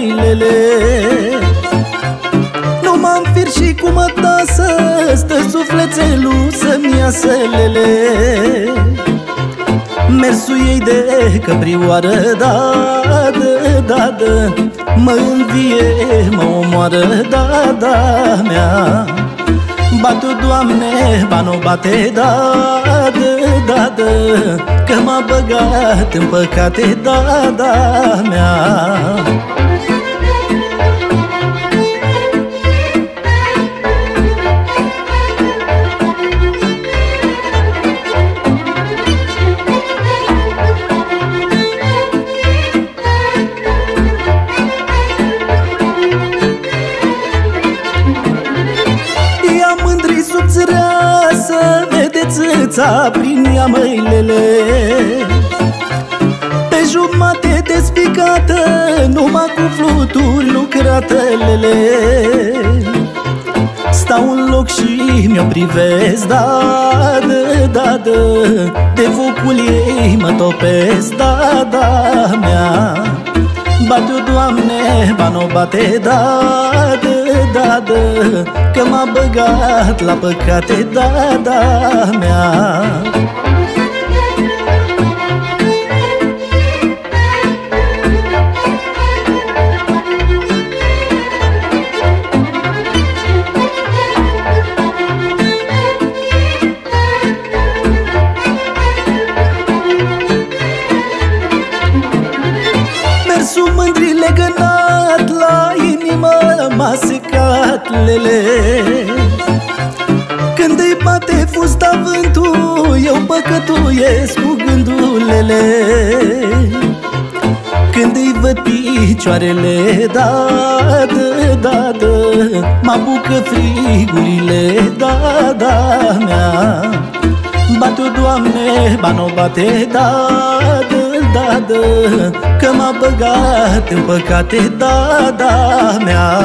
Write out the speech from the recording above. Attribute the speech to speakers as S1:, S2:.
S1: zilele. Nu m-am fir și cu mătasă Stă sufletelul să-mi iasă lele Mersul ei de căprioară Da, da, da, da. Mă învie, mă omoară Da, da, mea. Batu, Doamne, banu bate Da, da, da, da. Că m-a băgat în păcate Da, da, mea. Vedeți ța prin ea măilele Pe jumate despicată, numai cu fluturi lucratelele Stau în loc și mi-o privesc, da, da, da, da De focul ei mă topesc, da, da, mea. Bate-o, Doamne, ba nu bate, da, da, da, da Că m-a băgat la păcate, da, da, mea. Mersul mândri legănat la inimă m-a secat lele. Când îi bate fusta vântul, eu păcătuiesc cu gândulele. Când îi văd picioarele, da, da, da, da Mă apucă frigurile, da, da, mea. Bate-o, Doamne, ba nu bate, da, da da, da Că m-a băgat în păcate, da, da, mea